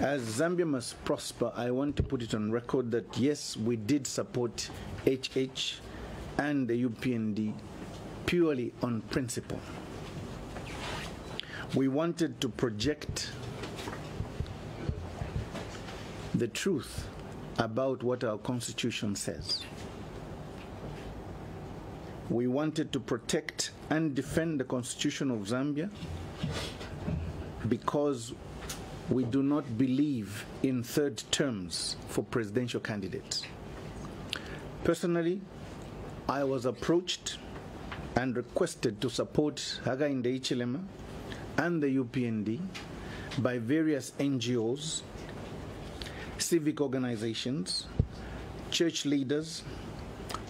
As Zambia must prosper, I want to put it on record that yes, we did support HH and the UPND purely on principle. We wanted to project the truth about what our constitution says. We wanted to protect and defend the constitution of Zambia because we do not believe in third terms for presidential candidates. Personally, I was approached and requested to support Hakainde Hichilema and the UPND by various NGOs, civic organizations, church leaders,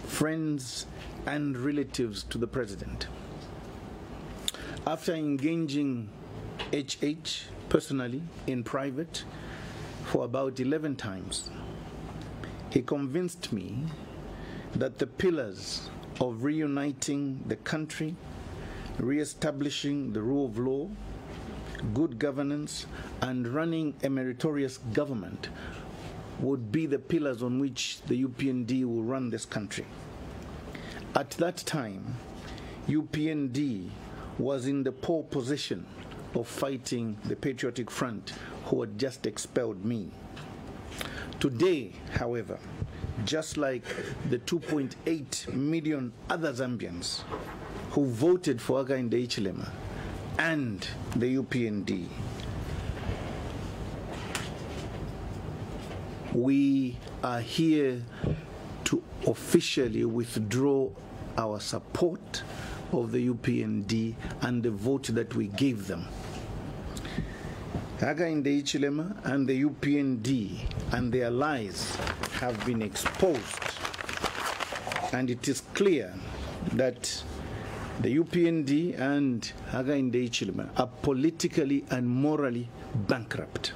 friends, and relatives to the president. After engaging HH personally in private for about 11 times, he convinced me that the pillars of reuniting the country, re-establishing the rule of law, good governance, and running a meritorious government would be the pillars on which the UPND will run this country. At that time, UPND was in the poor position of fighting the Patriotic Front, who had just expelled me. Today, however, just like the 2.8 million other Zambians who voted for Hakainde Hichilema and the UPND, we are here to officially withdraw our support of the UPND and the vote that we gave them. Hakainde Hichilema and the UPND and their lies have been exposed. And it is clear that the UPND and Hakainde Hichilema are politically and morally bankrupt.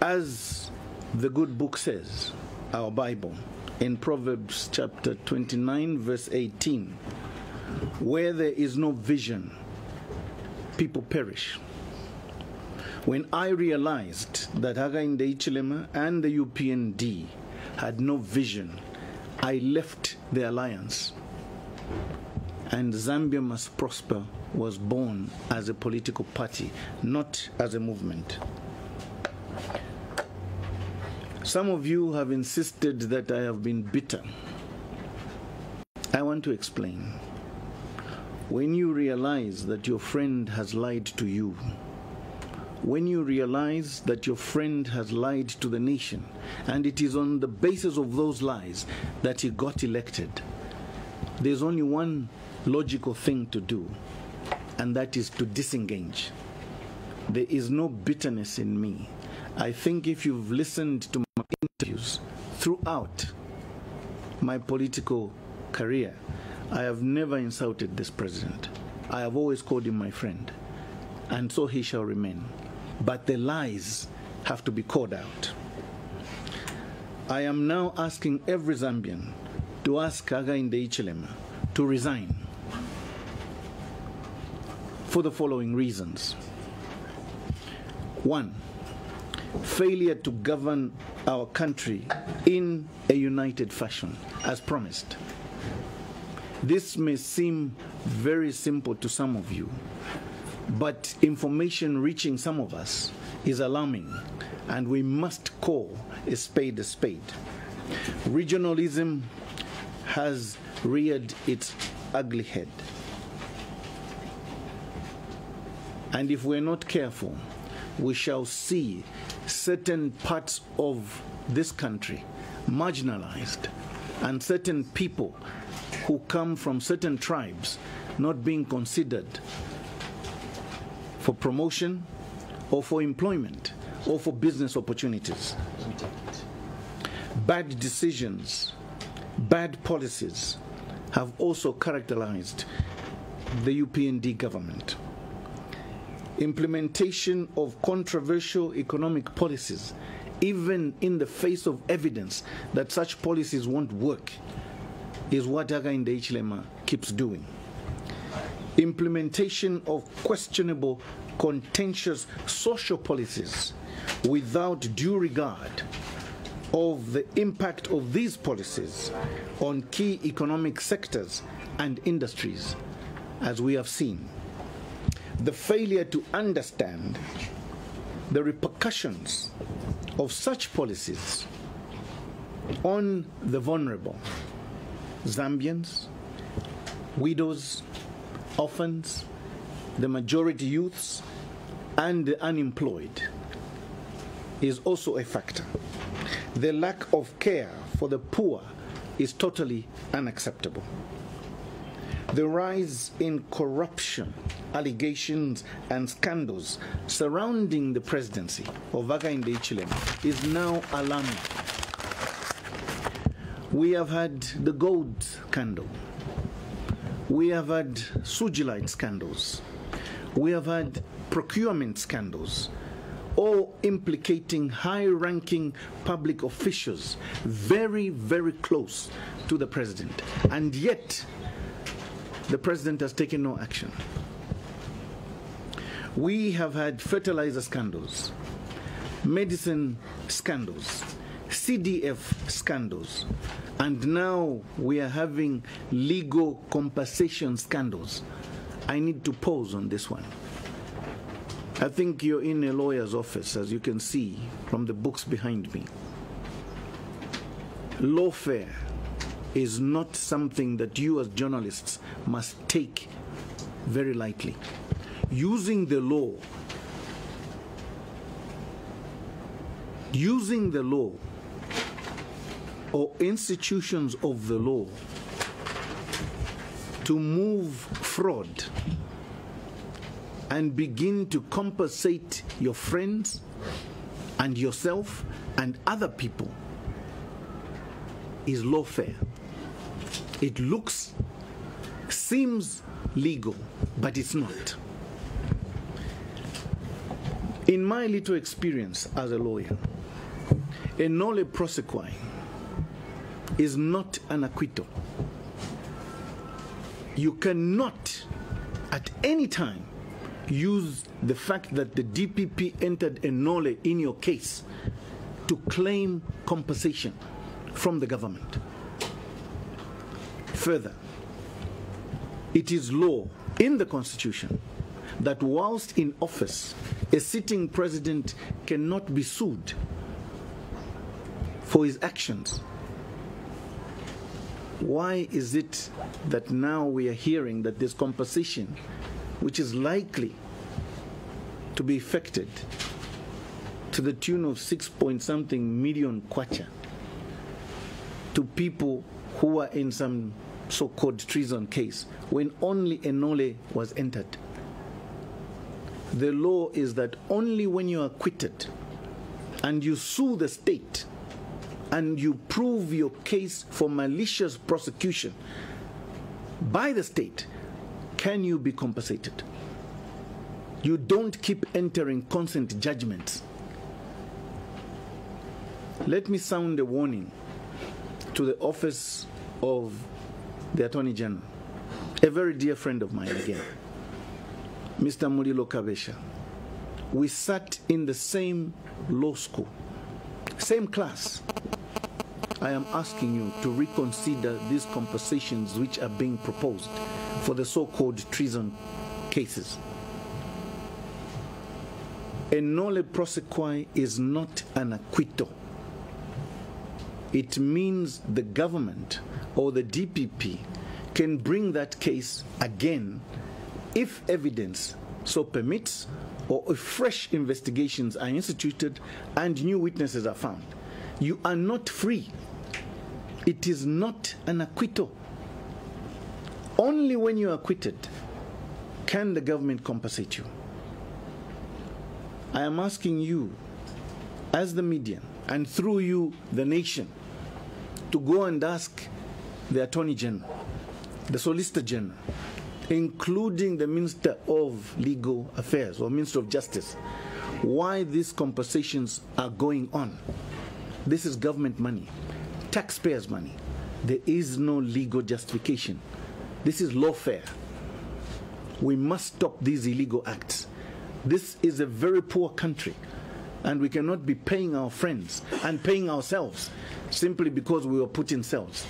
As the good book says, our Bible, in Proverbs chapter 29, verse 18, where there is no vision, people perish. When I realized that Hakainde Hichilema and the UPND had no vision, I left the alliance. And Zambia Must Prosper was born as a political party, not as a movement. Some of you have insisted that I have been bitter. I want to explain. When you realize that your friend has lied to you, when you realize that your friend has lied to the nation, and it is on the basis of those lies that he got elected, there's only one logical thing to do, and that is to disengage. There is no bitterness in me. I think if you've listened to my interviews throughout my political career, I have never insulted this president. I have always called him my friend, and so he shall remain. But the lies have to be called out. I am now asking every Zambian to ask Hakainde Hichilema to resign for the following reasons. One, failure to govern our country in a united fashion, as promised. This may seem very simple to some of you, but information reaching some of us is alarming, and we must call a spade a spade. Regionalism has reared its ugly head. And if we're not careful, we shall see certain parts of this country marginalized and certain people who come from certain tribes not being considered for promotion or for employment or for business opportunities. Bad decisions, bad policies have also characterized the UPND government implementation of controversial economic policies, even in the face of evidence that such policies won't work, is what Hakainde Hichilema keeps doing. Implementation of questionable contentious social policies without due regard of the impact of these policies on key economic sectors and industries, as we have seen. The failure to understand the repercussions of such policies on the vulnerable Zambians, widows, orphans, the majority youths, and the unemployed is also a factor. The lack of care for the poor is totally unacceptable. The rise in corruption, allegations, and scandals surrounding the presidency of Hakainde Hichilema is now alarming. We have had the gold scandal. We have had Sugilite scandals. We have had procurement scandals, all implicating high ranking public officials very, very close to the president. And yet, the president has taken no action. We have had fertilizer scandals, medicine scandals, CDF scandals, and now we are having legal compensation scandals. I need to pause on this one. I think you're in a lawyer's office, as you can see from the books behind me. Lawfare is not something that you, as journalists, must take very lightly. Using the law, using the law or institutions of the law to move fraud and begin to compensate your friends and yourself and other people is lawfare. It looks, seems legal, but it's not. In my little experience as a lawyer, a nolle prosequi is not an acquittal. You cannot, at any time, use the fact that the DPP entered a nolle in your case to claim compensation from the government. Further, it is law in the Constitution that whilst in office, a sitting president cannot be sued for his actions. Why is it that now we are hearing that this compensation which is likely to be affected to the tune of six point something million kwacha to people who are in some so-called treason case when only a nolle was entered. The law is that only when you are acquitted and you sue the state and you prove your case for malicious prosecution by the state can you be compensated. You don't keep entering consent judgments. Let me sound a warning to the office of the Attorney General, a very dear friend of mine again, Mr. Mulilo Kabesha. We sat in the same law school, same class. I am asking you to reconsider these compensations which are being proposed for the so called treason cases. A nolle prosequi is not an acquittal. It means the government or the DPP can bring that case again if evidence so permits or if fresh investigations are instituted and new witnesses are found. You are not free. It is not an acquittal. Only when you are acquitted can the government compensate you. I am asking you, as the media, and through you, the nation, to go and ask the Attorney General, the Solicitor General, including the Minister of Legal Affairs or Minister of Justice, why these compensations are going on. This is government money, taxpayers' money. There is no legal justification. This is lawfare. We must stop these illegal acts This is a very poor country, and we cannot be paying our friends and paying ourselves simply because we were put in cells.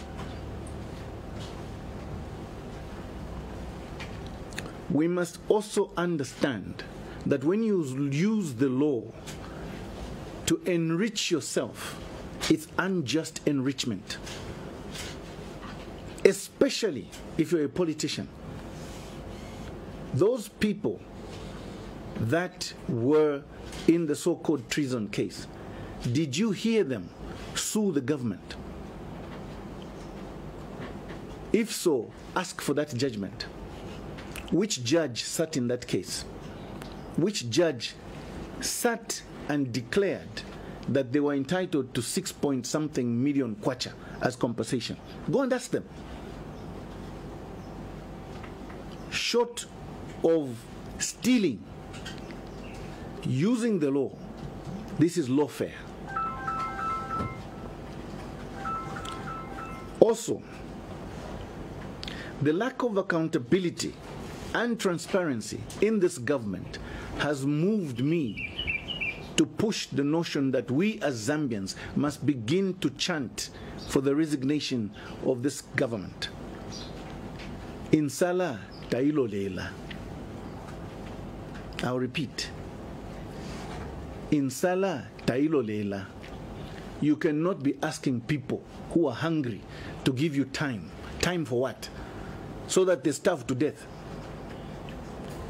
We must also understand that when you use the law to enrich yourself, it's unjust enrichment. Especially if you're a politician. Those people that were in the so called treason case, did you hear them sue the government? If so, ask for that judgment. Which judge sat in that case? Which judge sat and declared that they were entitled to six point something million kwacha as compensation? Go and ask them. Short of stealing, using the law, this is lawfare. Also, the lack of accountability and transparency in this government has moved me to push the notion that we as Zambians must begin to chant for the resignation of this government. Insala tailo leila. I'll repeat. Insala tailo leila. You cannot be asking people who are hungry to give you time. Time for what? So that they starve to death.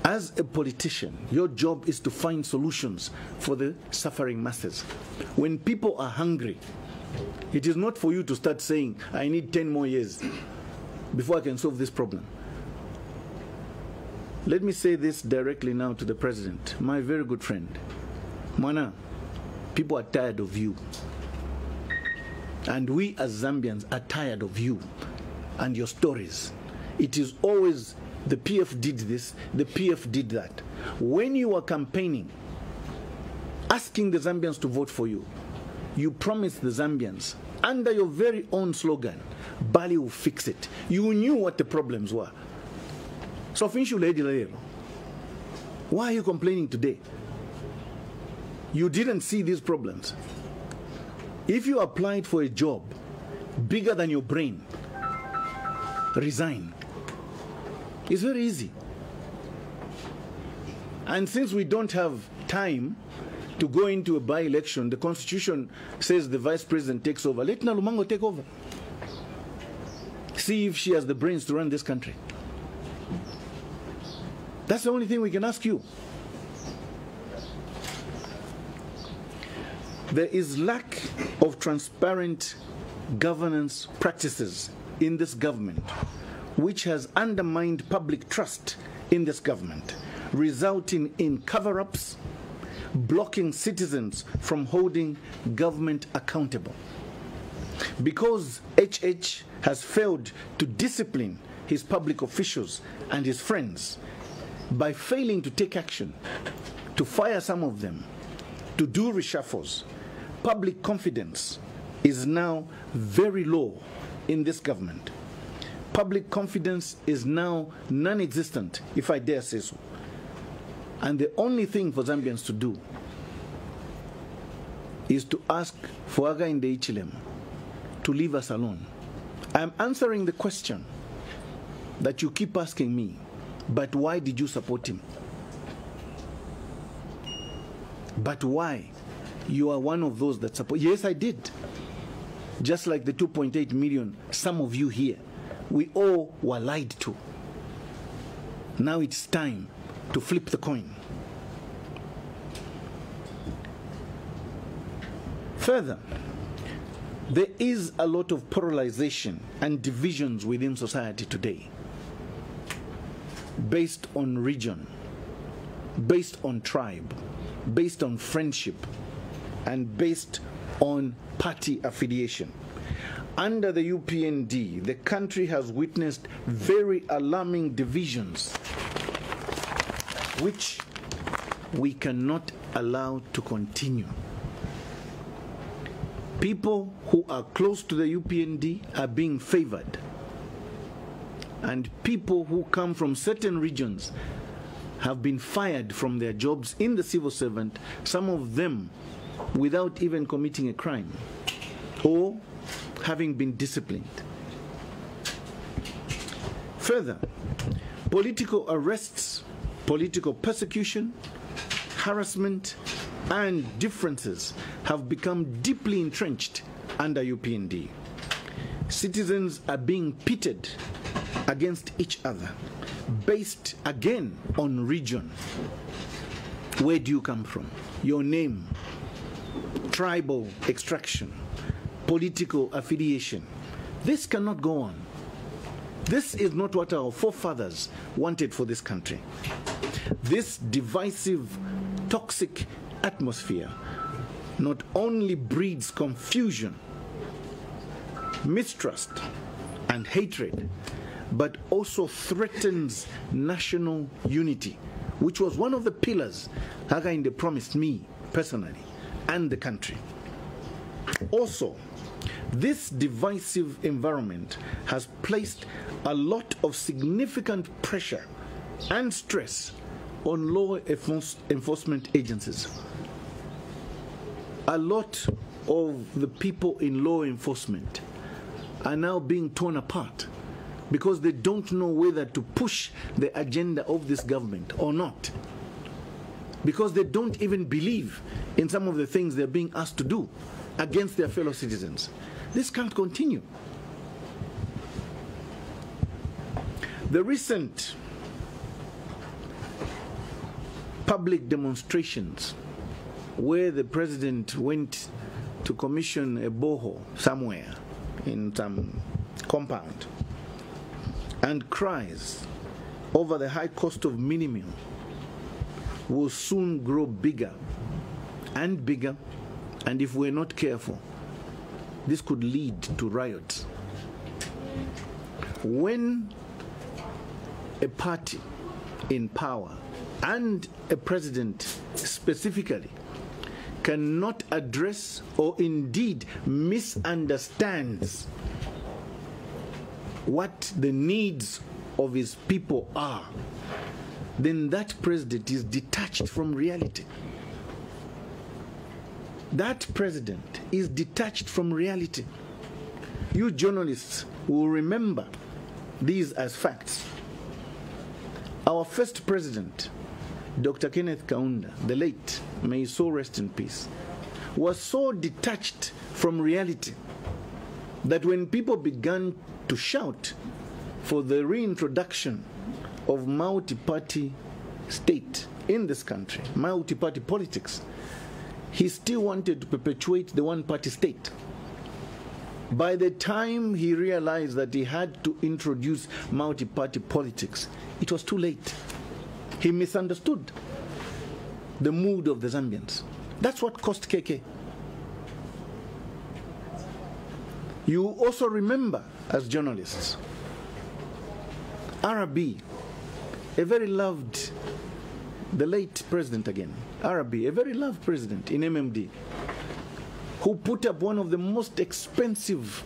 As a politician, your job is to find solutions for the suffering masses. When people are hungry, it is not for you to start saying, I need 10 more years before I can solve this problem. Let me say this directly now to the president, my very good friend. Mwana, people are tired of you. And we as Zambians are tired of you and your stories. It is always the PF did this, the PF did that. When you were campaigning, asking the Zambians to vote for you, you promised the Zambians, under your very own slogan, Bally will fix it. You knew what the problems were. So, finish you lady later. why are you complaining today? You didn't see these problems. If you applied for a job bigger than your brain, resign. It's very easy. And since we don't have time to go into a by election, the constitution says the vice president takes over. Let Nalumango take over. See if she has the brains to run this country. That's the only thing we can ask you. There is lack of transparent governance practices in this government which has undermined public trust in this government, resulting in cover ups, blocking citizens from holding government accountable. Because HH has failed to discipline his public officials and his friends by failing to take action, to fire some of them, to do reshuffles, public confidence is now very low in this government public confidence is now non existent, if I dare say so. And the only thing for Zambians to do is to ask for Hakainde Hichilema to leave us alone. I'm answering the question that you keep asking me, but why did you support him? But why? You are one of those that support. Yes, I did. Just like the 2.8 million, some of you here we all were lied to. Now it's time to flip the coin. Further, there is a lot of polarization and divisions within society today based on region, based on tribe, based on friendship, and based on party affiliation under the UPND, the country has witnessed very alarming divisions, which we cannot allow to continue. People who are close to the UPND are being favored, and people who come from certain regions have been fired from their jobs in the civil servant, some of them without even committing a crime or having been disciplined. Further, political arrests, political persecution, harassment, and differences have become deeply entrenched under UPND. Citizens are being pitted against each other based again on region. Where do you come from? Your name, tribal extraction, political affiliation. This cannot go on. This is not what our forefathers wanted for this country. This divisive, toxic atmosphere not only breeds confusion, mistrust, and hatred, but also threatens national unity, which was one of the pillars Hakainde promised me personally and the country. Also, this divisive environment has placed a lot of significant pressure and stress on law enforcement agencies. A lot of the people in law enforcement are now being torn apart because they don't know whether to push the agenda of this government or not. Because they don't even believe in some of the things they're being asked to do against their fellow citizens. This can't continue. The recent public demonstrations where the president went to commission a boho somewhere in some compound and cries over the high cost of minimum will soon grow bigger and bigger and if we're not careful this could lead to riots when a party in power and a president specifically cannot address or indeed misunderstands what the needs of his people are, then that president is detached from reality. That president is detached from reality. You journalists will remember these as facts. Our first president, Dr. Kenneth Kaunda, the late, may he so rest in peace, was so detached from reality that when people began to shout for the reintroduction of multi-party state in this country, multi-party politics, he still wanted to perpetuate the one-party state. By the time he realized that he had to introduce multi-party politics, it was too late. He misunderstood the mood of the Zambians. That's what cost KK. You also remember, as journalists, RB, a very loved, the late president again, RB, a very loved president in MMD, who put up one of the most expensive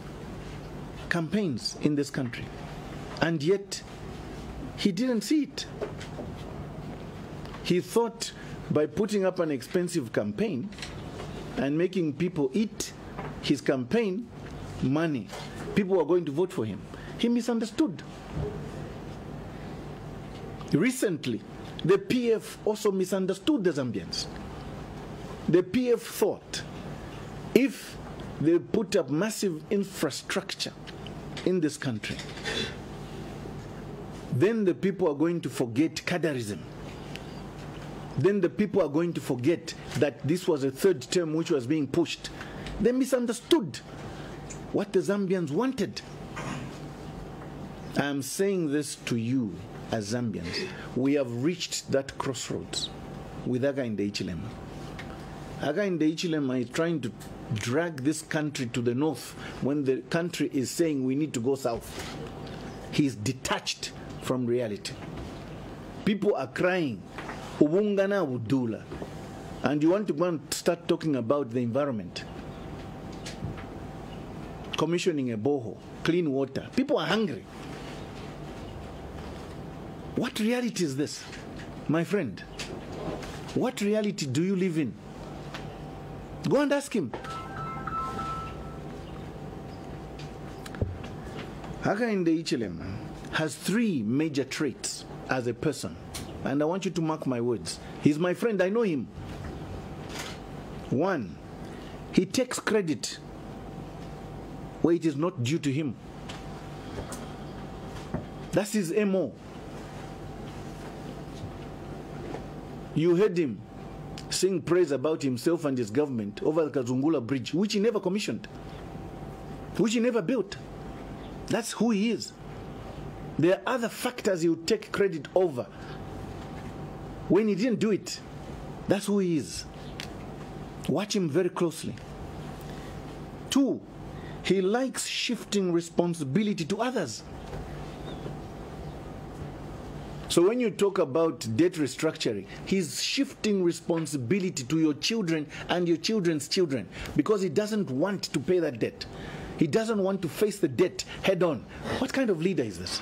campaigns in this country. And yet, he didn't see it. He thought by putting up an expensive campaign and making people eat his campaign, money. People were going to vote for him. He misunderstood. Recently, the PF also misunderstood the Zambians. The PF thought if they put up massive infrastructure in this country, then the people are going to forget cadreism. Then the people are going to forget that this was a third term which was being pushed. They misunderstood what the Zambians wanted. I am saying this to you as Zambians. We have reached that crossroads with Hakainde Hichilema. Hakainde Hichilema is trying to drag this country to the north when the country is saying we need to go south. He is detached from reality. People are crying, Ubungana Udula. And you want to go and start talking about the environment commissioning a boho, clean water. People are hungry. What reality is this? My friend, what reality do you live in? Go and ask him. Hakainde Hichilema has three major traits as a person. And I want you to mark my words. He's my friend, I know him. One, he takes credit where it is not due to him. That's his MO. You heard him sing praise about himself and his government over the Kazungula Bridge, which he never commissioned, which he never built. That's who he is. There are other factors would take credit over. When he didn't do it, that's who he is. Watch him very closely. Two, he likes shifting responsibility to others. So when you talk about debt restructuring, he's shifting responsibility to your children and your children's children because he doesn't want to pay that debt. He doesn't want to face the debt head on. What kind of leader is this?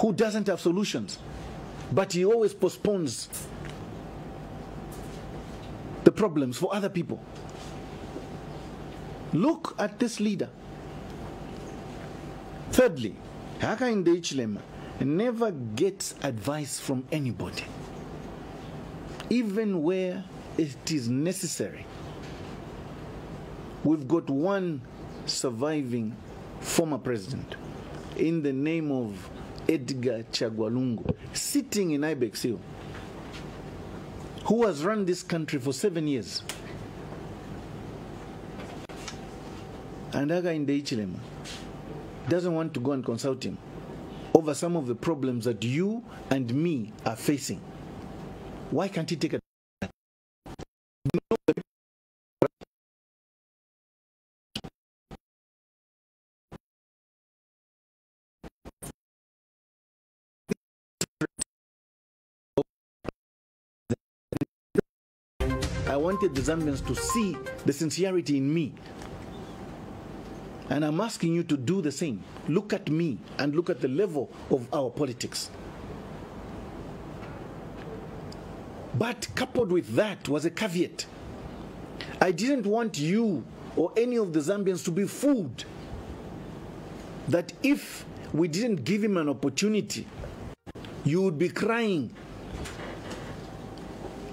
Who doesn't have solutions, but he always postpones the problems for other people. Look at this leader. Thirdly, Hakainde Hichilema never gets advice from anybody, even where it is necessary. We've got one surviving former president in the name of Edgar Chagwa Lungu, sitting in Ibex Hill, who has run this country for seven years. And Hakainde Hichilema doesn't want to go and consult him over some of the problems that you and me are facing. Why can't he take a I wanted the Zambians to see the sincerity in me. And I'm asking you to do the same. Look at me and look at the level of our politics. But coupled with that was a caveat. I didn't want you or any of the Zambians to be fooled that if we didn't give him an opportunity, you would be crying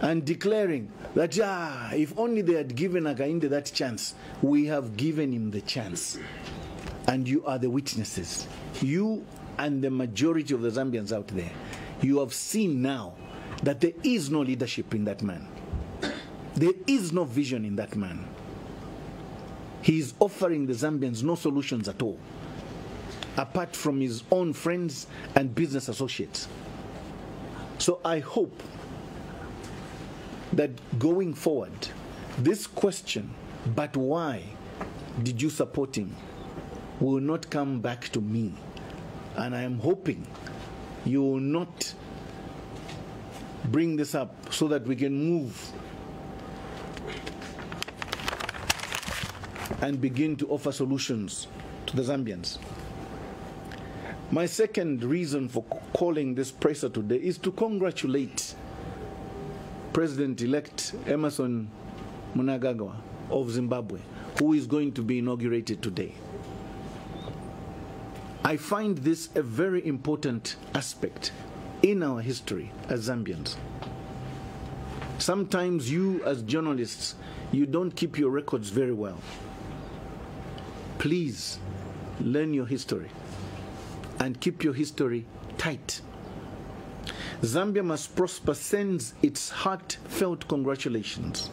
and declaring that, ah, if only they had given Hakainde that chance, we have given him the chance. And you are the witnesses. You and the majority of the Zambians out there, you have seen now that there is no leadership in that man. There is no vision in that man. He is offering the Zambians no solutions at all, apart from his own friends and business associates. So I hope that going forward, this question, but why did you support him, will not come back to me. And I am hoping you will not bring this up so that we can move and begin to offer solutions to the Zambians. My second reason for calling this presser today is to congratulate President-elect Emmerson Mnangagwa of Zimbabwe, who is going to be inaugurated today. I find this a very important aspect in our history as Zambians. Sometimes you as journalists, you don't keep your records very well. Please learn your history and keep your history tight. Zambia Must Prosper sends its heartfelt congratulations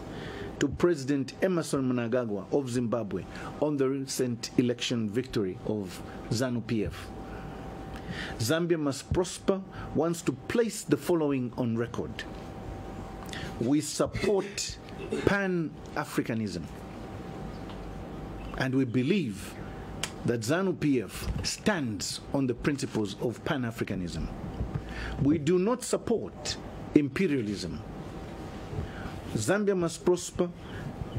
to President Emmerson Mnangagwa of Zimbabwe on the recent election victory of ZANU PF. Zambia Must Prosper wants to place the following on record. We support Pan Africanism and we believe that ZANU PF stands on the principles of Pan Africanism. We do not support imperialism. Zambia Must Prosper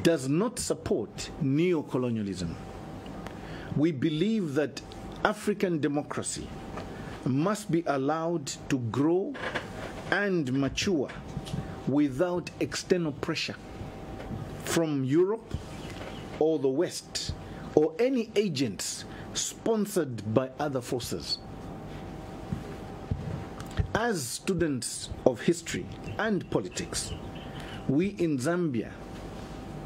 does not support neo-colonialism. We believe that African democracy must be allowed to grow and mature without external pressure from Europe or the West or any agents sponsored by other forces. As students of history and politics, we in Zambia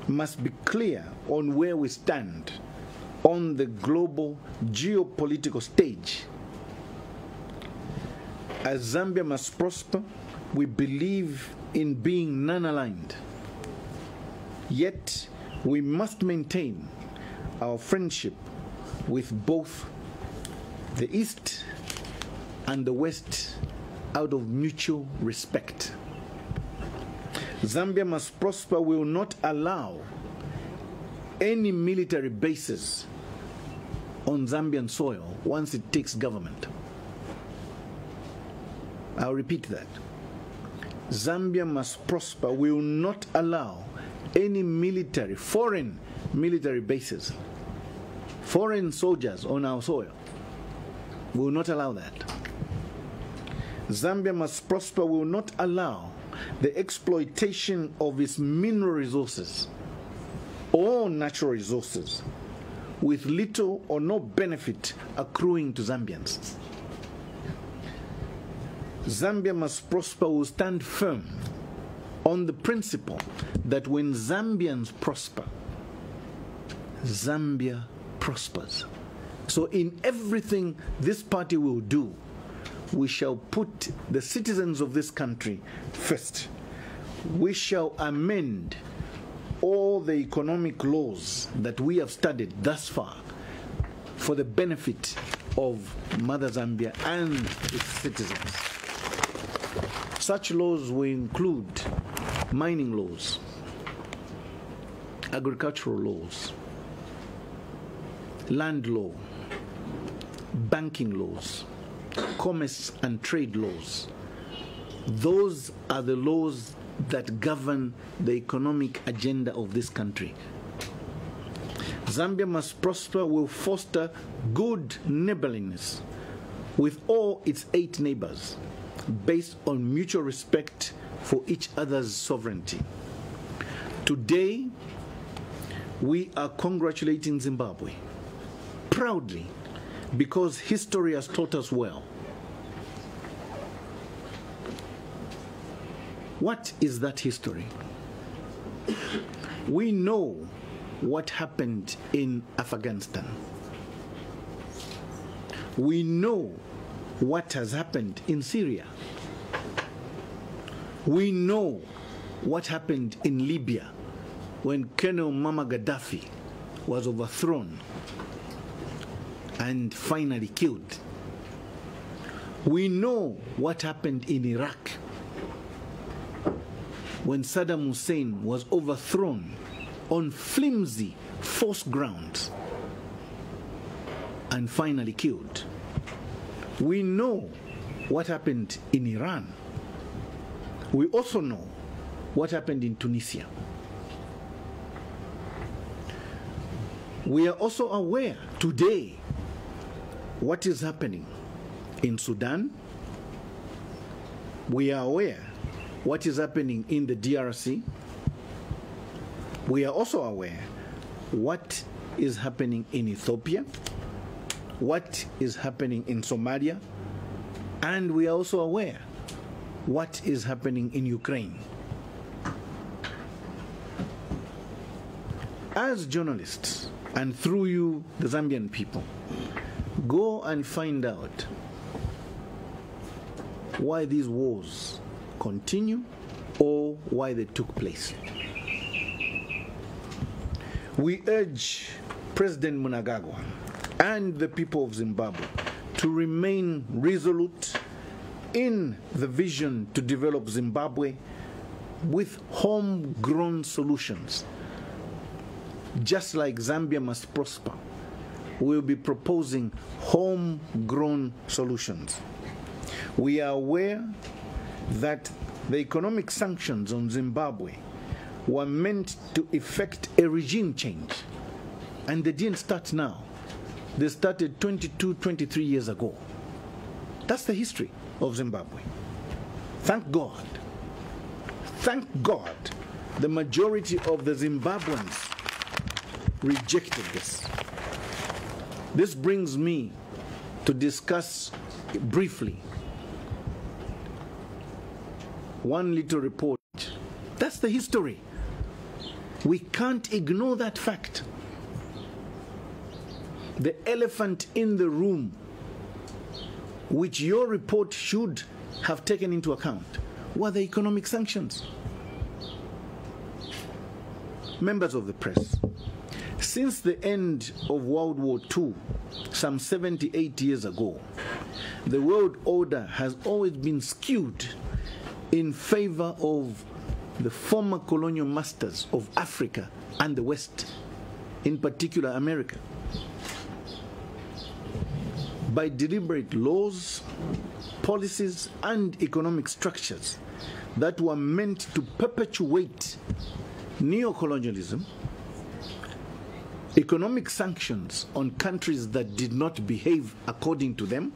must be clear on where we stand on the global geopolitical stage. As Zambia must prosper, we believe in being non aligned. Yet, we must maintain our friendship with both the East and the West out of mutual respect. Zambia must prosper will not allow any military bases on Zambian soil once it takes government. I'll repeat that. Zambia must prosper will not allow any military, foreign military bases, foreign soldiers on our soil. We will not allow that. Zambia must prosper will not allow the exploitation of its mineral resources or natural resources with little or no benefit accruing to Zambians. Zambia must prosper will stand firm on the principle that when Zambians prosper, Zambia prospers. So, in everything this party will do, we shall put the citizens of this country first. We shall amend all the economic laws that we have studied thus far for the benefit of Mother Zambia and its citizens. Such laws will include mining laws, agricultural laws, land law, banking laws, commerce and trade laws. Those are the laws that govern the economic agenda of this country. Zambia must prosper will foster good neighborliness with all its eight neighbors based on mutual respect for each other's sovereignty. Today, we are congratulating Zimbabwe proudly because history has taught us well. What is that history? We know what happened in Afghanistan. We know what has happened in Syria. We know what happened in Libya when Colonel Muammar Gaddafi was overthrown and finally killed. We know what happened in Iraq when Saddam Hussein was overthrown on flimsy, false grounds and finally killed. We know what happened in Iran. We also know what happened in Tunisia. We are also aware today what is happening in Sudan. We are aware what is happening in the DRC. We are also aware what is happening in Ethiopia, what is happening in Somalia, and we are also aware what is happening in Ukraine. As journalists, and through you, the Zambian people, go and find out why these wars continue or why they took place. We urge President Mnangagwa and the people of Zimbabwe to remain resolute in the vision to develop Zimbabwe with homegrown solutions. Just like Zambia must prosper, we'll be proposing homegrown solutions. We are aware that the economic sanctions on Zimbabwe were meant to effect a regime change. And they didn't start now. They started 22, 23 years ago. That's the history of Zimbabwe. Thank God. Thank God the majority of the Zimbabweans rejected this. This brings me to discuss briefly one little report. That's the history. We can't ignore that fact. The elephant in the room, which your report should have taken into account, were the economic sanctions. Members of the press, since the end of World War II, some 78 years ago, the world order has always been skewed in favor of the former colonial masters of Africa and the West, in particular America. By deliberate laws, policies, and economic structures that were meant to perpetuate neocolonialism, economic sanctions on countries that did not behave according to them,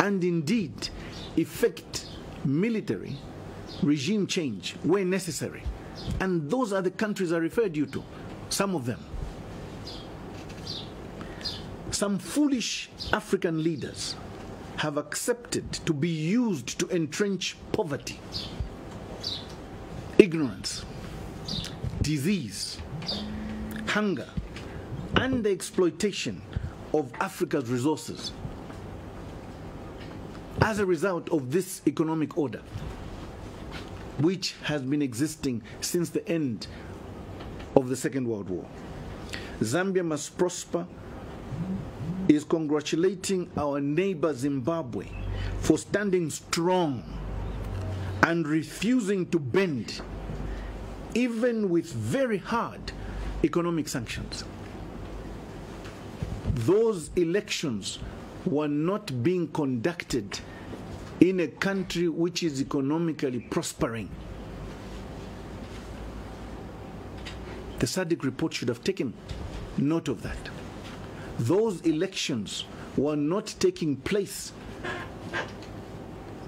and indeed effect military regime change where necessary. And those are the countries I referred you to, some of them. Some foolish African leaders have accepted to be used to entrench poverty, ignorance, disease, hunger, and the exploitation of Africa's resources as a result of this economic order, which has been existing since the end of the Second World War. Zambia must prosper is congratulating our neighbor Zimbabwe for standing strong and refusing to bend even with very hard economic sanctions. Those elections were not being conducted in a country which is economically prospering. The SADC report should have taken note of that. Those elections were not taking place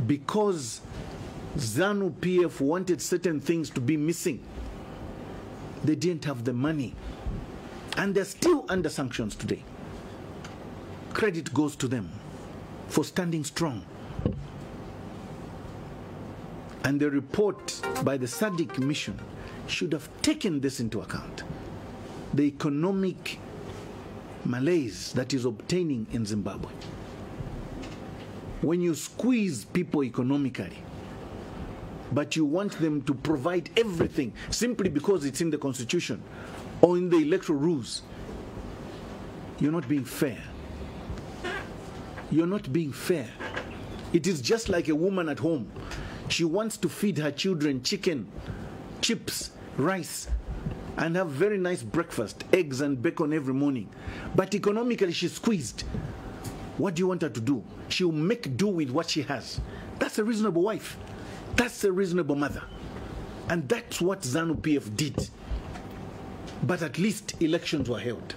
because ZANU PF wanted certain things to be missing. They didn't have the money. And they're still under sanctions today. Credit goes to them for standing strong. And the report by the SADC mission should have taken this into account. The economic malaise that is obtaining in Zimbabwe. When you squeeze people economically, but you want them to provide everything simply because it's in the constitution or in the electoral rules, you're not being fair. You're not being fair. It is just like a woman at home. She wants to feed her children chicken, chips, rice, and have very nice breakfast, eggs and bacon every morning. But economically, she's squeezed. What do you want her to do? She'll make do with what she has. That's a reasonable wife. That's a reasonable mother. And that's what ZANU PF did. But at least elections were held.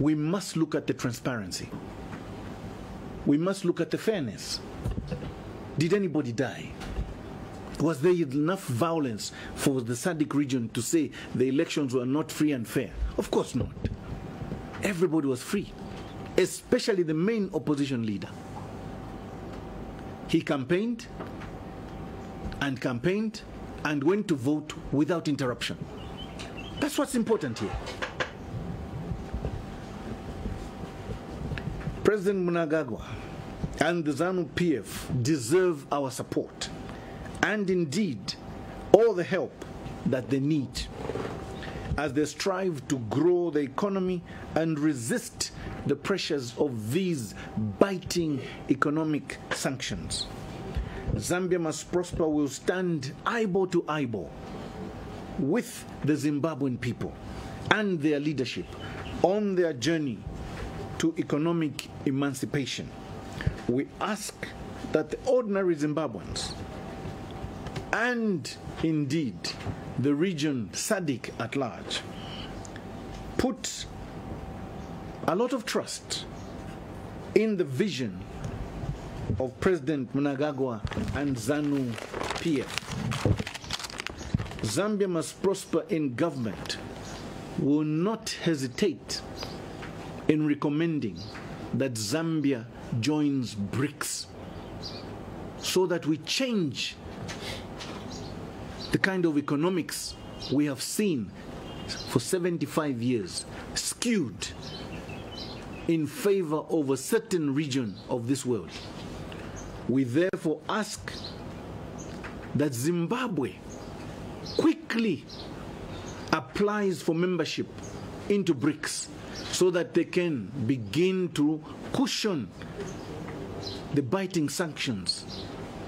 We must look at the transparency. We must look at the fairness. Did anybody die? Was there enough violence for the SADC region to say the elections were not free and fair? Of course not. Everybody was free, especially the main opposition leader. He campaigned and campaigned and went to vote without interruption. That's what's important here. President Mnangagwa and the ZANU PF deserve our support and indeed all the help that they need as they strive to grow the economy and resist the pressures of these biting economic sanctions. Zambia must prosper will stand eyeball to eyeball with the Zimbabwean people and their leadership on their journey to economic emancipation. We ask that the ordinary Zimbabweans and indeed the region SADC at large put a lot of trust in the vision of President Mnangagwa and ZANU PF. Zambia must prosper in government will not hesitate in recommending that Zambia joins BRICS so that we change the kind of economics we have seen for 75 years skewed in favor of a certain region of this world. We therefore ask that Zimbabwe quickly applies for membership into BRICS so that they can begin to cushion the biting sanctions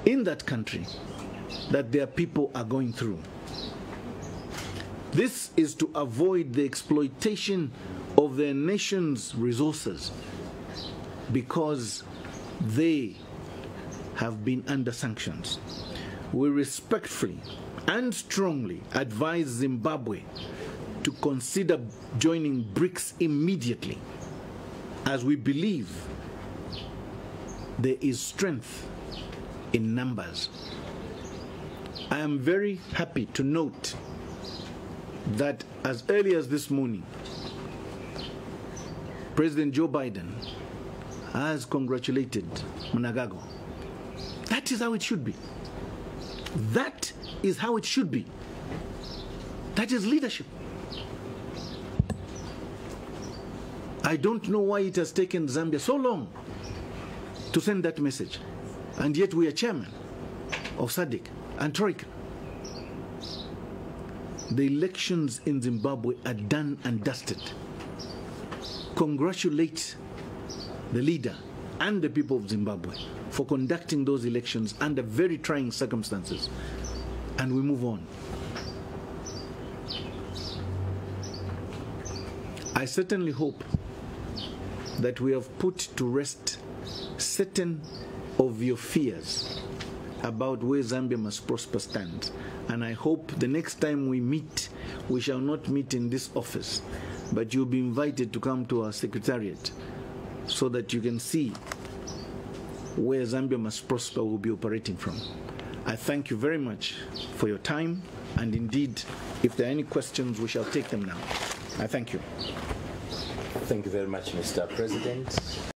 in that country that their people are going through. This is to avoid the exploitation of their nation's resources because they have been under sanctions. We respectfully and strongly advise Zimbabwe to consider joining BRICS immediately as we believe there is strength in numbers. I am very happy to note that as early as this morning, President Joe Biden has congratulated Mnangagwa. That is how it should be. That is how it should be. That is leadership. I don't know why it has taken Zambia so long to send that message. And yet we are chairman of SADC and Troika. The elections in Zimbabwe are done and dusted. Congratulate the leader and the people of Zimbabwe for conducting those elections under very trying circumstances. And we move on. I certainly hope that we have put to rest certain of your fears about where Zambia must prosper stands. And I hope the next time we meet, we shall not meet in this office, but you'll be invited to come to our secretariat so that you can see where Zambia must prosper will be operating from. I thank you very much for your time, and indeed, if there are any questions, we shall take them now. I thank you. Thank you very much, Mr. President.